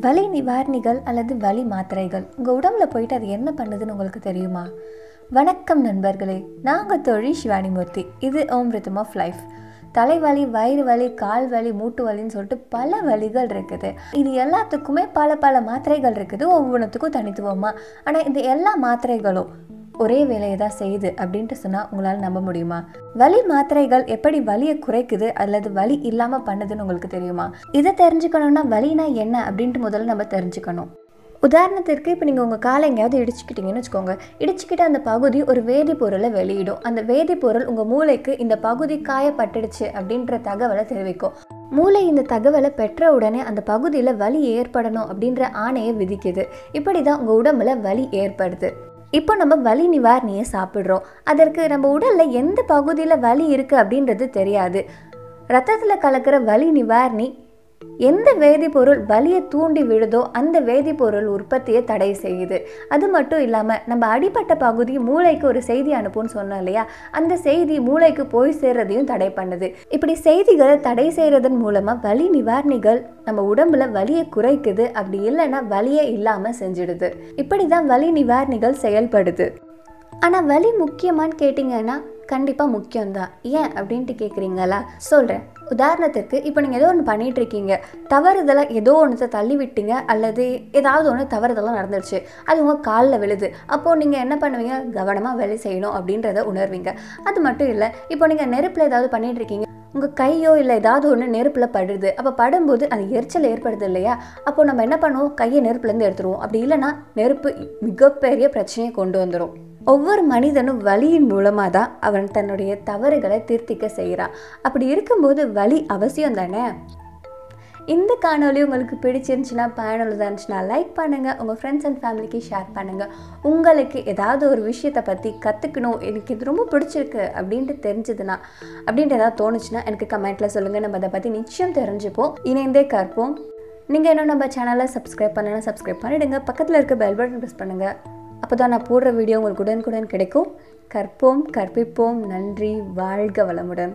வலி நிவாரணிகள் அல்லது வலி மாத்திரைகள். உங்கள் உடம்புல போயிட்டு அது என்ன பண்ணுதுன்னு உங்களுக்கு தெரியுமா? வணக்கம் நண்பர்களே நாங்கள் தொழில் சிவானிமூர்த்தி. இது ஓம் ரிதம் ஆஃப் லைஃப். தலைவலி வயிறு வலி கால் வலி மூட்டு வலின்னு சொல்லிட்டு பல வலிகள் இருக்குது. இது எல்லாத்துக்குமே பல பல மாத்திரைகள் இருக்குது. ஒவ்வொன்றுத்துக்கும் தனித்துவமாக ஆனால் இந்த எல்லா மாத்திரைகளும் ஒரே வேலையை தான் செய்யுது அப்படின்ட்டு சொன்னால் உங்களால் நம்ப முடியுமா? வலி மாத்திரைகள் எப்படி வலியை குறைக்குது அல்லது வலி இல்லாமல் பண்ணுதுன்னு உங்களுக்கு தெரியுமா? இதை தெரிஞ்சுக்கணும்னா வலினா என்ன அப்படின்ட்டு முதல்ல நம்ம தெரிஞ்சுக்கணும். உதாரணத்திற்கு இப்போ நீங்கள் உங்கள் காலை எங்கேயாவது இடிச்சுக்கிட்டீங்கன்னு வச்சுக்கோங்க. இடிச்சுக்கிட்ட அந்த பகுதி ஒரு வேதிப்பொருளை வெளியிடும். அந்த வேதிப்பொருள் உங்கள் மூளைக்கு இந்த பகுதி காயப்பட்டுடுச்சு அப்படின்ற தகவலை தெரிவிக்கும். மூளை இந்த தகவலை பெற்ற உடனே அந்த பகுதியில் வலி ஏற்படணும் அப்படின்ற ஆணையை விதிக்குது. இப்படி தான் உங்கள் உடம்புல வலி ஏற்படுது. இப்போ நம்ம வலி நிவாரணியை சாப்பிட்றோம். அதற்கு நம்ம உடலில் எந்த பகுதியில் வலி இருக்குது அப்படின்றது தெரியாது. ரத்தத்தில் கலக்கிற வலி நிவாரணி எந்த வேதிப்பொருள் வலியை தூண்டி விழுதோ அந்த வேதிப்பொருள் உற்பத்தியை தடை செய்யுது. அது மட்டும் இல்லாமல் நம்ம அடிப்பட்ட பகுதி மூளைக்கு ஒரு செய்தி அனுப்புன்னு சொன்னோம் இல்லையா? அந்த செய்தி மூளைக்கு போய் சேர்றதையும் தடை பண்ணுது. இப்படி செய்திகளை தடை செய்கிறதன் மூலமாக வலி நிவாரணிகள் நம்ம உடம்புல வலியை குறைக்குது. அப்படி இல்லைன்னா வலியே இல்லாமல் செஞ்சிடுது. இப்படி தான் வலி நிவாரணிகள் செயல்படுது. ஆனால் வலி முக்கியமான்னு கேட்டிங்கன்னா கண்டிப்பாக முக்கியம்தான். ஏன் அப்படின்ட்டு கேட்குறீங்களா சொல்கிறேன் உதாரணத்துக்கு இப்போ நீங்கள் ஏதோ ஒன்று பண்ணிகிட்டு இருக்கீங்க ஏதோ ஒன்றத்தை தள்ளி விட்டீங்க அல்லது ஏதாவது ஒன்று தவறுதலாக நடந்துருச்சு. அது உங்கள் காலில் விழுது. அப்போது நீங்கள் என்ன பண்ணுவீங்க? கவனமாக வேலை செய்யணும் அப்படின்றத உணர்வீங்க. அது மட்டும் இல்லை இப்போ நீங்கள் நெருப்பில் ஏதாவது பண்ணிகிட்டு இருக்கீங்க உங்கள் கையோ இல்லை ஏதாவது ஒன்று நெருப்பில் படுது. அப்போ படும்போது அது எரிச்சல் ஏற்படுது இல்லையா? அப்போ நம்ம என்ன பண்ணுவோம்? கையை நெருப்புலேருந்து எடுத்துருவோம். அப்படி இல்லைன்னா நெருப்பு மிகப்பெரிய பிரச்சனையை கொண்டு வந்துடும் ஒவ்வொரு மனிதனும் வலியின் மூலமாக தான் அவன் தன்னுடைய தவறுகளை திருத்திக்க செய்கிறான் அப்படி இருக்கும்போது வலி அவசியம் தானே? இந்த காணொலி உங்களுக்கு பிடிச்சிருந்துச்சுன்னா பயனுள்ளதாக இருந்துச்சுன்னா லைக் பண்ணுங்கள் உங்கள் ஃப்ரெண்ட்ஸ் அண்ட் ஃபேமிலிக்கு ஷேர் பண்ணுங்கள் உங்களுக்கு ஏதாவது ஒரு விஷயத்தை பற்றி கற்றுக்கணும் எனக்கு இது ரொம்ப பிடிச்சிருக்கு அப்படின்ட்டு தெரிஞ்சதுன்னா அப்படின்ட்டு ஏதாவது தோணுச்சுன்னா எனக்கு கமெண்ட்டில் சொல்லுங்கள் நம்ம அதை பற்றி நிச்சயம் தெரிஞ்சுப்போம். இணைந்தே கற்போம். நீங்கள் இன்னும் நம்ம சேனலை சப்ஸ்கிரைப் பண்ணலாம் சப்ஸ்கிரைப் பண்ணிவிடுங்க பக்கத்தில் இருக்க பெல் பட்டன் ப்ரெஸ் பண்ணுங்கள் அப்போ தான் நான் போடுற வீடியோ உங்களுக்கு உடனுக்குடன் கிடைக்கும். கற்போம் கற்பிப்போம். நன்றி வாழ்க வளமுடன்.